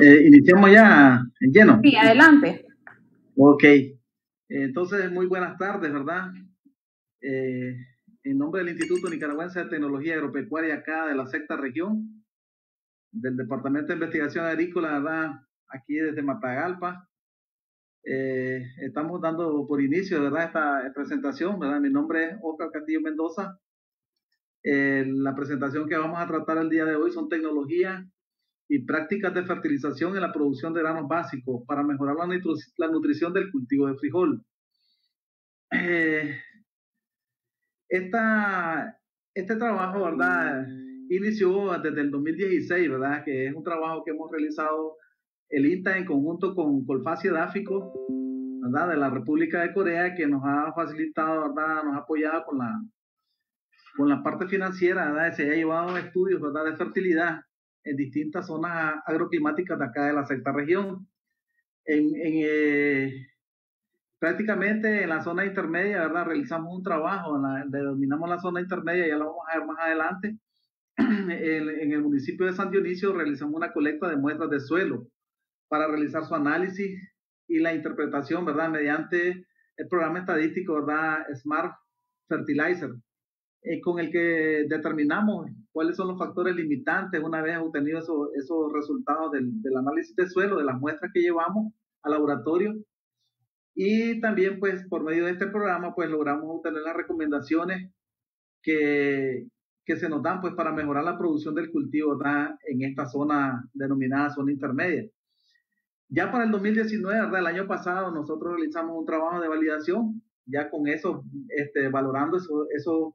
Eh, iniciamos ya en lleno. Sí, adelante. Ok. Entonces, muy buenas tardes, ¿verdad? Eh, en nombre del Instituto Nicaragüense de Tecnología Agropecuaria acá de la sexta región, del Departamento de Investigación Agrícola, ¿verdad? Aquí desde Matagalpa. Eh, estamos dando por inicio, ¿verdad? Esta presentación, ¿verdad? Mi nombre es Oscar Castillo Mendoza. Eh, la presentación que vamos a tratar el día de hoy son tecnologías y prácticas de fertilización en la producción de granos básicos para mejorar la, la nutrición del cultivo de frijol. Eh, esta, este trabajo, ¿verdad? Inició desde el 2016, ¿verdad? Que es un trabajo que hemos realizado el INTA en conjunto con Colfacia Dáfico, ¿verdad? De la República de Corea, que nos ha facilitado, ¿verdad? Nos ha apoyado con la, con la parte financiera. Se ha llevado estudios, ¿verdad? De fertilidad en distintas zonas agroclimáticas de acá de la sexta región. En, en eh, prácticamente en la zona intermedia, ¿verdad? Realizamos un trabajo, la, denominamos la zona intermedia, ya lo vamos a ver más adelante. En, el municipio de San Dionisio realizamos una colecta de muestras de suelo para realizar su análisis y la interpretación, ¿verdad? Mediante el programa estadístico, ¿verdad? Smart Fertilizer, eh, con el que determinamos cuáles son los factores limitantes una vez obtenido esos, esos resultados del, del análisis de suelo, de las muestras que llevamos al laboratorio y también, pues, por medio de este programa, pues, logramos obtener las recomendaciones que, que se nos dan, pues, para mejorar la producción del cultivo en esta zona denominada zona intermedia. Ya para el 2019, ¿verdad? El año pasado, nosotros realizamos un trabajo de validación, ya con eso, este, valorando eso, eso,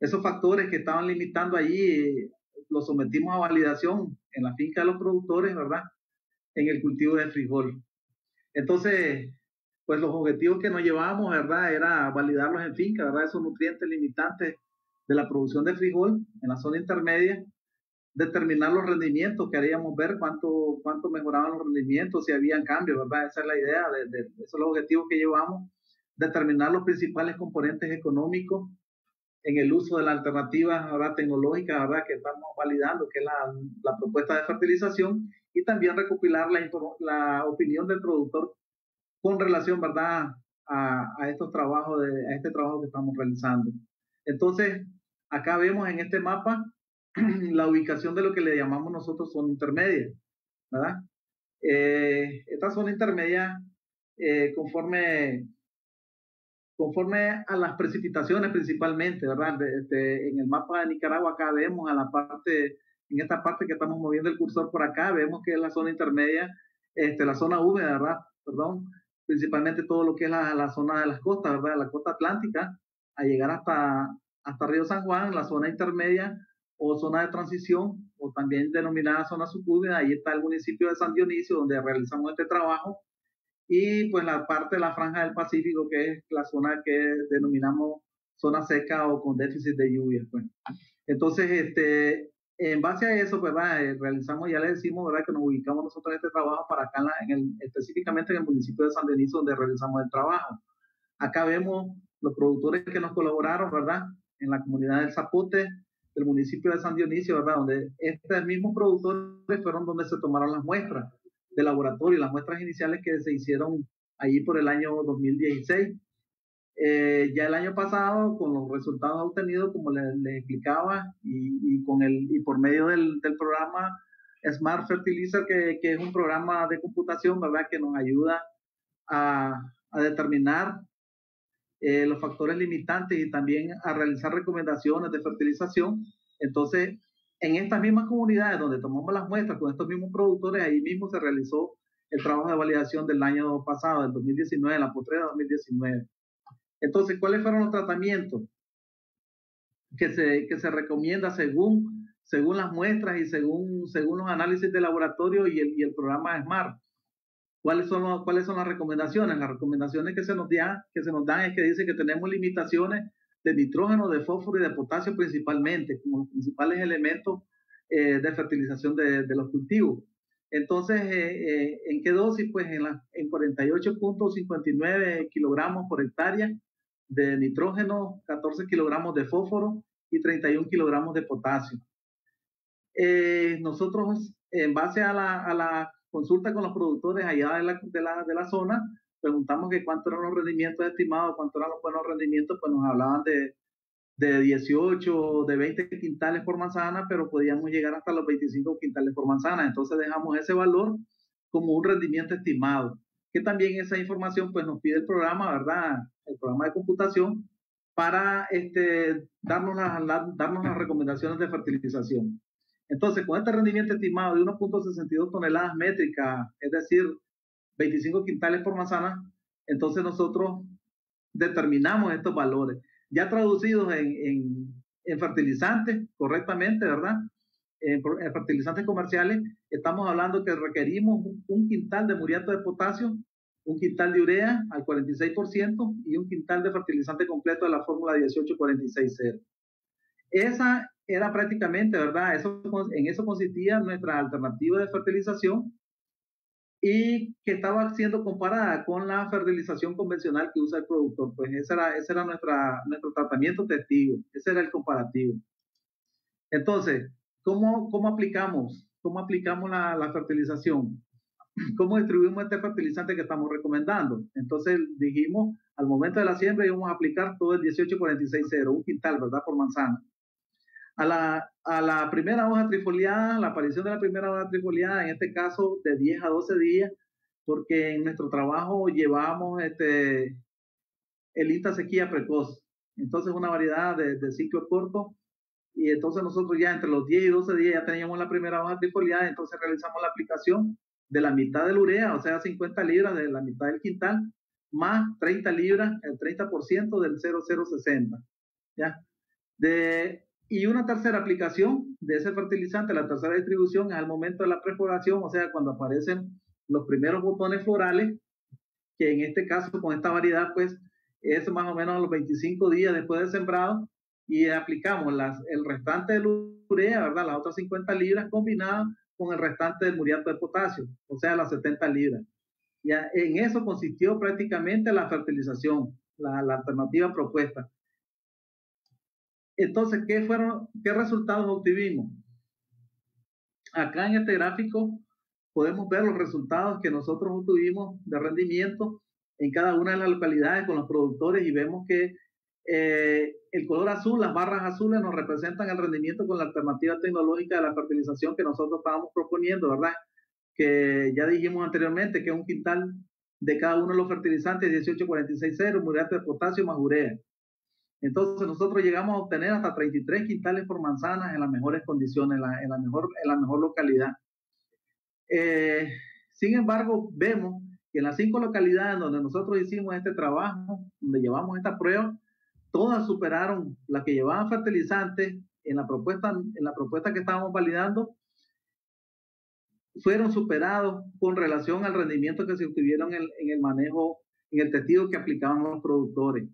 esos factores que estaban limitando allí, los sometimos a validación en la finca de los productores, ¿verdad? En el cultivo de frijol. Entonces, pues los objetivos que nos llevábamos, ¿verdad? Era validarlos en finca, ¿verdad? Esos nutrientes limitantes de la producción de frijol en la zona intermedia, determinar los rendimientos, queríamos ver cuánto, cuánto mejoraban los rendimientos, si habían cambios, ¿verdad? Esa es la idea, de, de, esos son los objetivos que llevamos, determinar los principales componentes económicos en el uso de la alternativa ¿verdad? tecnológica ¿verdad? que estamos validando, que es la, la propuesta de fertilización, y también recopilar la, la opinión del productor con relación, ¿verdad?, a, a, estos trabajos, de, a este trabajo que estamos realizando. Entonces, acá vemos en este mapa la ubicación de lo que le llamamos nosotros zona intermedia, ¿verdad? Eh, esta zona intermedia, eh, conforme, conforme a las precipitaciones principalmente, ¿verdad? Este, en el mapa de Nicaragua acá vemos a la parte, en esta parte que estamos moviendo el cursor por acá, vemos que es la zona intermedia, este, la zona húmeda, ¿verdad? Perdón, principalmente todo lo que es la, la zona de las costas, ¿verdad? La costa atlántica, a llegar hasta, hasta Río San Juan, la zona intermedia o zona de transición, o también denominada zona subhúmeda, ahí está el municipio de San Dionisio, donde realizamos este trabajo, y pues la parte de la franja del Pacífico, que es la zona que denominamos zona seca o con déficit de lluvia. Pues. Entonces, este, en base a eso, pues, realizamos, ya le decimos, ¿verdad? Que nos ubicamos nosotros en este trabajo para acá, en, el, específicamente en el municipio de San Denis, donde realizamos el trabajo. Acá vemos los productores que nos colaboraron, ¿verdad? En la comunidad del Zapote, del municipio de San Dionisio, ¿verdad? Donde estos mismos productores fueron donde se tomaron las muestras de laboratorio, las muestras iniciales que se hicieron allí por el año 2016. Eh, ya el año pasado, con los resultados obtenidos, como les, explicaba, y, y, con el, y por medio del, del programa Smart Fertilizer, que, que, es un programa de computación, ¿verdad?, que nos ayuda a, a determinar eh, los factores limitantes y también a realizar recomendaciones de fertilización. Entonces, en estas mismas comunidades donde tomamos las muestras con estos mismos productores, ahí mismo se realizó el trabajo de validación del año pasado, del 2019, la postrera 2019. Entonces, ¿cuáles fueron los tratamientos que se, que se recomienda según, según las muestras y según, según los análisis de laboratorio y el, y el programa SMART? ¿Cuáles son, los, ¿Cuáles son las recomendaciones? Las recomendaciones que se, nos da, que se nos dan es que dice que tenemos limitaciones de nitrógeno, de fósforo y de potasio principalmente, como los principales elementos eh, de fertilización de, los cultivos. Entonces, eh, eh, ¿en qué dosis? Pues en, en 48.59 kilogramos por hectárea de nitrógeno, 14 kilogramos de fósforo y 31 kilogramos de potasio. Nosotros, en base a la, a la, consulta con los productores allá de la, de la, de la zona, preguntamos que cuántos eran los rendimientos estimados, cuántos eran los buenos rendimientos, pues nos hablaban de, de 18, de 20 quintales por manzana, pero podíamos llegar hasta los 25 quintales por manzana. Entonces dejamos ese valor como un rendimiento estimado, que también esa información pues nos pide el programa, ¿verdad? El programa de computación para este, darnos, darnos las recomendaciones de fertilización. Entonces, con este rendimiento estimado de 1.62 toneladas métricas, es decir, 25 quintales por manzana, entonces nosotros determinamos estos valores, ya traducidos en, fertilizantes correctamente, ¿verdad? En, fertilizantes comerciales, estamos hablando que requerimos un quintal de muriato de potasio, un quintal de urea al 46% y un quintal de fertilizante completo de la fórmula 18460. Esa era prácticamente, ¿verdad? Eso, en eso consistía nuestra alternativa de fertilización y que estaba siendo comparada con la fertilización convencional que usa el productor. Pues ese era, ese era nuestra, nuestro tratamiento testigo, ese era el comparativo. Entonces, ¿cómo, cómo aplicamos? ¿Cómo aplicamos la, la fertilización? ¿Cómo distribuimos este fertilizante que estamos recomendando? Entonces dijimos, al momento de la siembra íbamos a aplicar todo el 18-46-0, un quintal, ¿verdad? Por manzana. A la, a la primera hoja trifoliada, la aparición de la primera hoja trifoliada, en este caso de 10 a 12 días, porque en nuestro trabajo llevamos este, el INTA sequía precoz. Entonces, una variedad de, de, ciclo corto. Y entonces nosotros ya entre los 10 y 12 días ya teníamos la primera hoja trifoliada, entonces realizamos la aplicación de la mitad del urea, o sea, 50 libras de la mitad del quintal, más 30 libras, el 30% del 0060. ¿ya? De y una tercera aplicación de ese fertilizante, la tercera distribución, es al momento de la prefloración, o sea, cuando aparecen los primeros botones florales, que en este caso con esta variedad, pues es más o menos a los 25 días después de sembrado, y aplicamos las, el restante de urea, ¿verdad? Las otras 50 libras combinadas con el restante del muriato de potasio, o sea, las 70 libras. Ya en eso consistió prácticamente la fertilización, la alternativa propuesta. Entonces, ¿qué, fueron, ¿qué resultados obtuvimos? Acá en este gráfico podemos ver los resultados que nosotros obtuvimos de rendimiento en cada una de las localidades con los productores y vemos que eh, el color azul, las barras azules nos representan el rendimiento con la alternativa tecnológica de la fertilización que nosotros estábamos proponiendo, ¿verdad? Que ya dijimos anteriormente que un quintal de cada uno de los fertilizantes 1846-0, muriato de potasio más urea. Entonces nosotros llegamos a obtener hasta 33 quintales por manzana en las mejores condiciones, en la, mejor, en la mejor localidad. Eh, sin embargo, vemos que en las cinco localidades donde nosotros hicimos este trabajo, donde llevamos esta prueba, todas superaron las que llevaban fertilizantes en la propuesta, en la propuesta que estábamos validando, fueron superados con relación al rendimiento que se obtuvieron en, en el manejo, en el testigo que aplicaban los productores.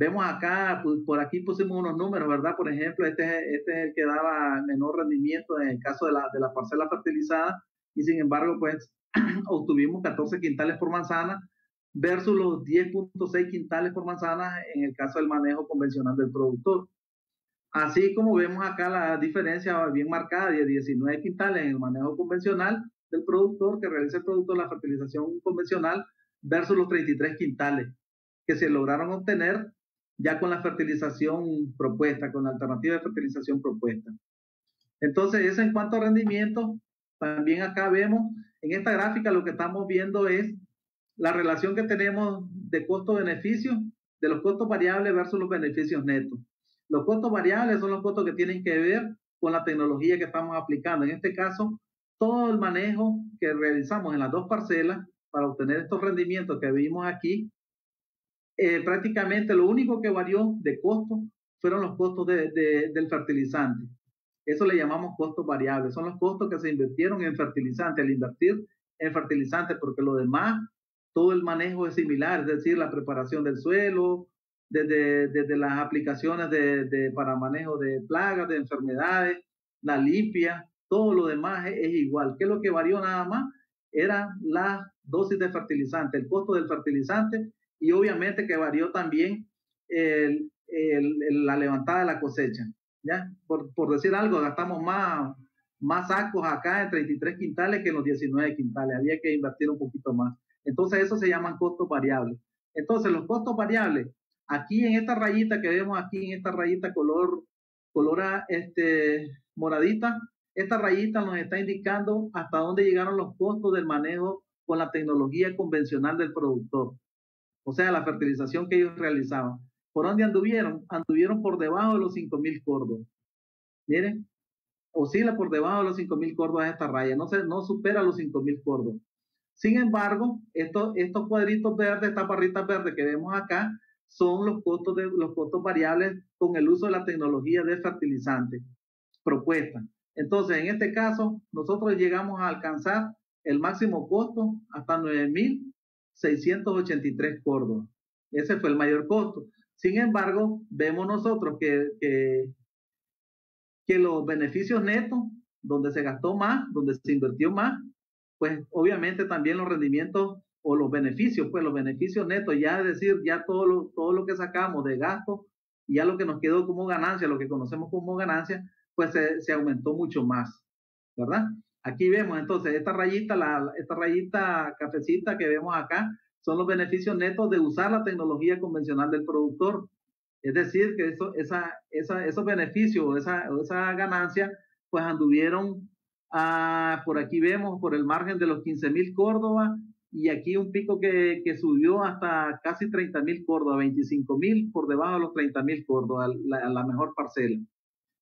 Vemos acá, por aquí pusimos unos números, ¿verdad? Por ejemplo, este, este es el que daba menor rendimiento en el caso de la, de la parcela fertilizada y sin embargo, pues obtuvimos 14 quintales por manzana versus los 10.6 quintales por manzana en el caso del manejo convencional del productor. Así como vemos acá la diferencia bien marcada de 19 quintales en el manejo convencional del productor que realiza el producto de la fertilización convencional versus los 33 quintales que se lograron obtener ya con la fertilización propuesta, con la alternativa de fertilización propuesta. Entonces, eso en cuanto a rendimiento, también acá vemos, en esta gráfica lo que estamos viendo es la relación que tenemos de costo-beneficio, de los costos variables versus los beneficios netos. Los costos variables son los costos que tienen que ver con la tecnología que estamos aplicando. En este caso, todo el manejo que realizamos en las dos parcelas para obtener estos rendimientos que vimos aquí eh, prácticamente lo único que varió de costo fueron los costos de, del fertilizante. Eso le llamamos costos variables. Son los costos que se invirtieron en fertilizante, al invertir en fertilizante, porque lo demás, todo el manejo es similar, es decir, la preparación del suelo, desde, desde las aplicaciones de, para manejo de plagas, de enfermedades, la limpia, todo lo demás es, es igual. ¿Qué es lo que varió nada más? Era la dosis de fertilizante, el costo del fertilizante y obviamente que varió también la levantada de la cosecha. ¿ya? Por, por, decir algo, gastamos más más sacos acá en 33 quintales que en los 19 quintales. Había que invertir un poquito más. Entonces, eso se llaman costos variables. Entonces, los costos variables, aquí en esta rayita que vemos aquí, en esta rayita color, color este, moradita, esta rayita nos está indicando hasta dónde llegaron los costos del manejo con la tecnología convencional del productor. O sea, la fertilización que ellos realizaban. ¿Por dónde anduvieron? Anduvieron por debajo de los 5.000 cordos. Miren, oscila por debajo de los 5.000 cordos a esta raya, no, se, no supera los 5.000 cordos. Sin embargo, estos, cuadritos verdes, estas barritas verdes que vemos acá, son los costos, de, los costos variables con el uso de la tecnología de fertilizante propuesta. Entonces, en este caso, nosotros llegamos a alcanzar el máximo costo hasta 9.683 cordos. Ese fue el mayor costo. Sin embargo, vemos nosotros que, que, los beneficios netos, donde se gastó más, donde se invirtió más, pues obviamente también los rendimientos o los beneficios, pues los beneficios netos, ya es decir, ya todo lo, todo lo que sacamos de gasto, ya lo que nos quedó como ganancia, lo que conocemos como ganancia, pues se, se aumentó mucho más, ¿verdad? Aquí vemos entonces esta rayita, la, esta rayita cafecita que vemos acá, son los beneficios netos de usar la tecnología convencional del productor. Es decir, que eso, esa, esa, esos beneficios, esa, esa ganancia, pues anduvieron Ah, por aquí vemos por el margen de los 15 mil Córdoba y aquí un pico que, que subió hasta casi 30 mil Córdoba, 25 mil por debajo de los 30 mil Córdoba, la, la mejor parcela.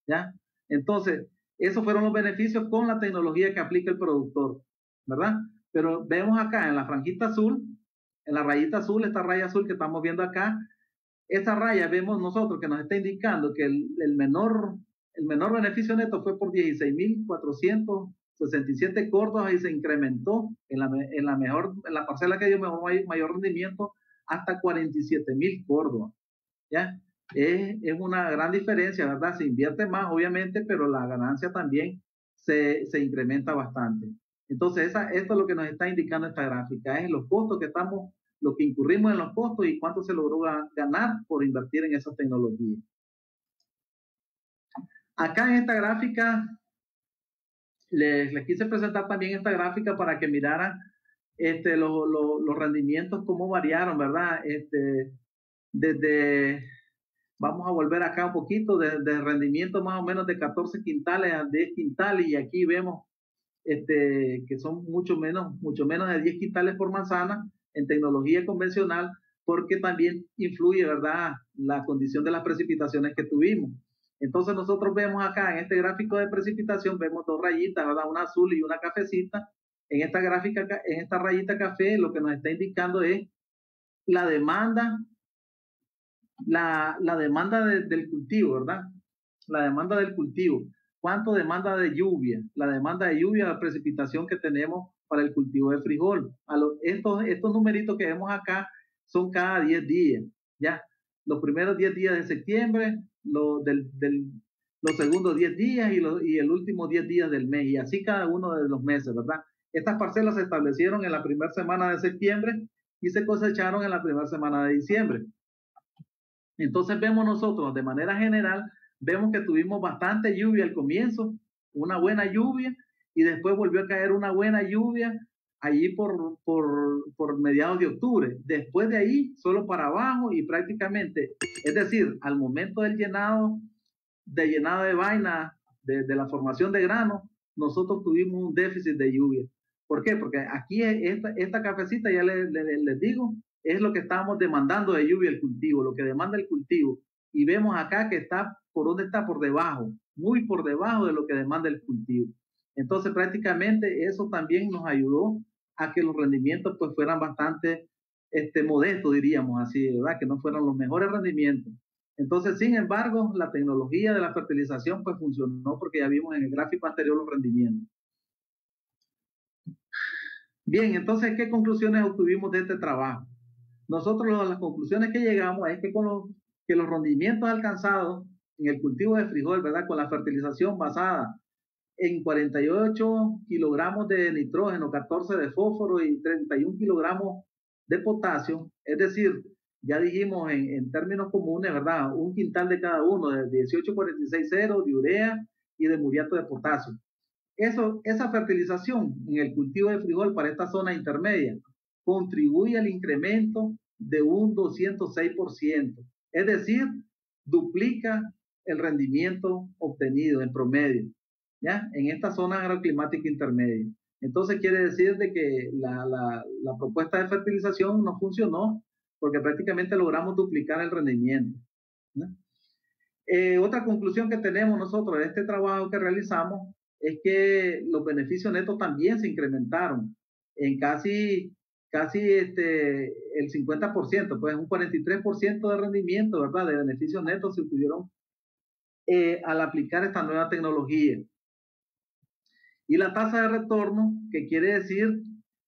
¿Ya? Entonces, esos fueron los beneficios con la tecnología que aplica el productor, ¿verdad? Pero vemos acá en la franjita azul, en la rayita azul, esta raya azul que estamos viendo acá, esta raya vemos nosotros que nos está indicando que el, menor el menor beneficio neto fue por 16.467 córdobas y se incrementó en la, mejor, en la parcela que dio mayor rendimiento hasta 47.000 córdobas. ¿Ya? Es, es, una gran diferencia, ¿verdad? Se invierte más, obviamente, pero la ganancia también se, se incrementa bastante. Entonces, esa, esto es lo que nos está indicando esta gráfica, es los costos que estamos, lo que incurrimos en los costos y cuánto se logró ganar por invertir en esa tecnología. Acá en esta gráfica, les, les, quise presentar también esta gráfica para que miraran este, los rendimientos, cómo variaron, ¿verdad? Este, desde, vamos a volver acá un poquito, desde rendimiento más o menos de 14 quintales a 10 quintales, y aquí vemos este, que son mucho menos, mucho menos de 10 quintales por manzana en tecnología convencional, porque también influye, ¿verdad?, la condición de las precipitaciones que tuvimos. Entonces nosotros vemos acá en este gráfico de precipitación, vemos dos rayitas, ¿verdad? Una azul y una cafecita. En esta gráfica, en esta rayita café, lo que nos está indicando es la demanda, la, la demanda del cultivo, ¿verdad? La demanda del cultivo. ¿Cuánto demanda de lluvia? La demanda de lluvia, la precipitación que tenemos para el cultivo de frijol. Estos, estos numeritos que vemos acá son cada 10 días, ¿ya? Los primeros 10 días de septiembre, del, los segundos 10 días y, y el último 10 días del mes, y así cada uno de los meses, ¿verdad? Estas parcelas se establecieron en la primera semana de septiembre y se cosecharon en la primera semana de diciembre. Entonces vemos nosotros, de manera general, vemos que tuvimos bastante lluvia al comienzo, una buena lluvia, y después volvió a caer una buena lluvia allí por, por, por, mediados de octubre. Después de ahí, solo para abajo y prácticamente, es decir, al momento del llenado, de llenado de vaina, de, de la formación de grano, nosotros tuvimos un déficit de lluvia. ¿Por qué? Porque aquí esta, esta cafecita, ya les, les, les digo, es lo que estamos demandando de lluvia el cultivo, lo que demanda el cultivo. Y vemos acá que está, ¿por dónde está? Por debajo, muy por debajo de lo que demanda el cultivo. Entonces prácticamente eso también nos ayudó a que los rendimientos pues fueran bastante este, modestos, diríamos así, ¿verdad? Que no fueran los mejores rendimientos. Entonces, sin embargo, la tecnología de la fertilización pues funcionó porque ya vimos en el gráfico anterior los rendimientos. Bien, entonces, ¿qué conclusiones obtuvimos de este trabajo? Nosotros las conclusiones que llegamos es que con los, que los rendimientos alcanzados en el cultivo de frijol, ¿verdad? Con la fertilización basada en 48 kilogramos de nitrógeno, 14 de fósforo y 31 kilogramos de potasio, es decir, ya dijimos en, en, términos comunes, ¿verdad? Un quintal de cada uno, de 18,46,0 de urea y de muriato de potasio. Eso, esa fertilización en el cultivo de frijol para esta zona intermedia contribuye al incremento de un 206%. Es decir, duplica el rendimiento obtenido en promedio, ¿ya? En esta zona agroclimática intermedia. Entonces quiere decir de que la, la, la propuesta de fertilización no funcionó porque prácticamente logramos duplicar el rendimiento. Eh, otra conclusión que tenemos nosotros de este trabajo que realizamos es que los beneficios netos también se incrementaron en casi, casi este, el 50%, pues un 43% de rendimiento, ¿verdad? De beneficios netos se obtuvieron eh, al aplicar esta nueva tecnología. Y la tasa de retorno, que quiere decir,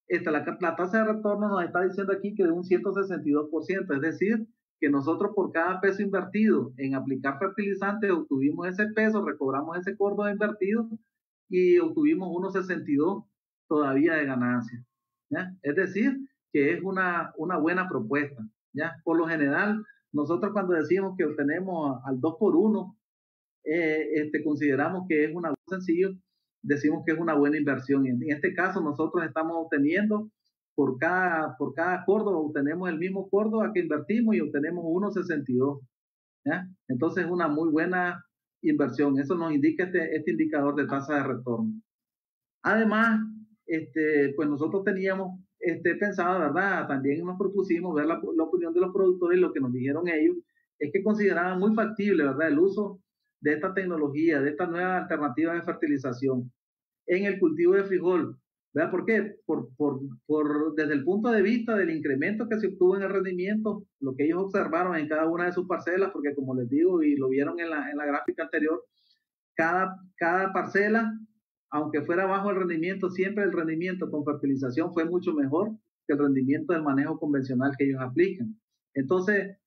esta, la, tasa de retorno nos está diciendo aquí que de un 162%, es decir, que nosotros por cada peso invertido en aplicar fertilizantes obtuvimos ese peso, recobramos ese cordo invertido y obtuvimos 1,62 todavía de ganancia. ¿Ya? Es decir, que es una, una buena propuesta. ¿ya? Por lo general, nosotros cuando decimos que obtenemos al 2 por 1, eh, este, consideramos que es una sencillo, decimos que es una buena inversión. Y en este caso, nosotros estamos obteniendo por cada, por cada Córdoba, obtenemos el mismo Córdoba que invertimos y obtenemos 1,62. ¿ya? Entonces es una muy buena inversión. Eso nos indica este, este indicador de tasa de retorno. Además, este, pues nosotros teníamos este, pensado, ¿verdad? También nos propusimos ver la, la opinión de los productores y lo que nos dijeron ellos es que consideraban muy factible, ¿verdad? El uso de esta tecnología, de esta nueva alternativa de fertilización en el cultivo de frijol ¿Verdad? ¿Por qué? Por, por, por, desde el punto de vista del incremento que se obtuvo en el rendimiento, lo que ellos observaron en cada una de sus parcelas, porque como les digo y lo vieron en la, en la gráfica anterior, cada, cada parcela, aunque fuera bajo el rendimiento, siempre el rendimiento con fertilización fue mucho mejor que el rendimiento del manejo convencional que ellos aplican. Entonces,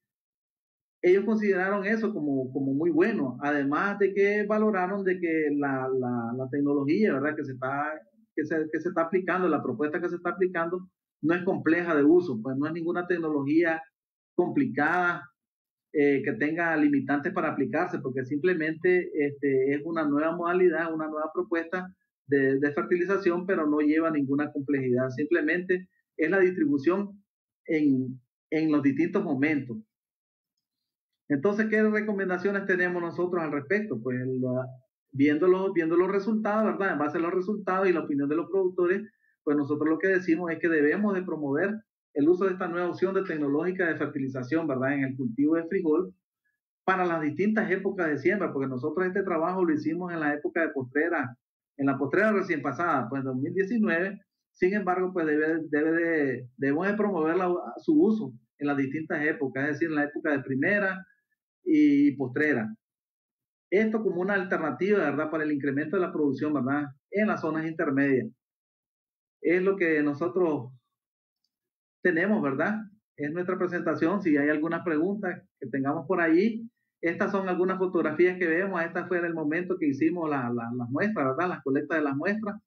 ellos consideraron eso como, como muy bueno, además de que valoraron de que la, la, tecnología, ¿verdad? Que se está que se, que se está aplicando, la propuesta que se está aplicando, no es compleja de uso, pues no es ninguna tecnología complicada eh, que tenga limitantes para aplicarse, porque simplemente este, es una nueva modalidad, una nueva propuesta de, de, fertilización, pero no lleva ninguna complejidad, simplemente es la distribución en, en los distintos momentos. Entonces, ¿qué recomendaciones tenemos nosotros al respecto? Pues la, viendo los, viendo los resultados, ¿verdad? En base a los resultados y la opinión de los productores, pues nosotros lo que decimos es que debemos de promover el uso de esta nueva opción de tecnológica de fertilización, ¿verdad? En el cultivo de frijol para las distintas épocas de siembra, porque nosotros este trabajo lo hicimos en la época de postrera, en la postrera recién pasada, pues 2019, sin embargo, pues debe, debe de, debemos de promover su uso en las distintas épocas, es decir, en la época de primera y postrera esto como una alternativa, ¿verdad?, para el incremento de la producción, ¿verdad?, en las zonas intermedias. Es lo que nosotros tenemos, ¿verdad? Es nuestra presentación. Si hay alguna pregunta que tengamos por ahí, estas son algunas fotografías que vemos. Esta fue en el momento que hicimos las muestras, ¿verdad? Las colectas de las muestras.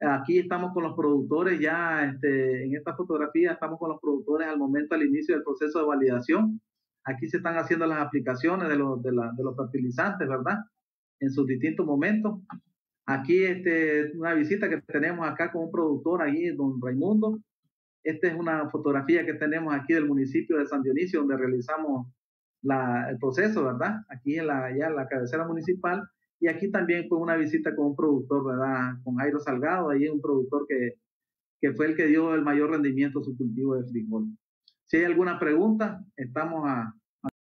Aquí estamos con los productores ya, este, en esta fotografía estamos con los productores al momento, al inicio del proceso de validación. Aquí se están haciendo las aplicaciones de los, de, la, de los fertilizantes, ¿verdad? En sus distintos momentos. Aquí este, una visita que tenemos acá con un productor ahí, don Raimundo. Esta es una fotografía que tenemos aquí del municipio de San Dionisio, donde realizamos la, el proceso, ¿verdad? Aquí en la, ya la cabecera municipal. Y aquí también fue una visita con un productor, ¿verdad? Con Jairo Salgado, ahí un productor que, que fue el que dio el mayor rendimiento a su cultivo de frijol. Si hay alguna pregunta, estamos a,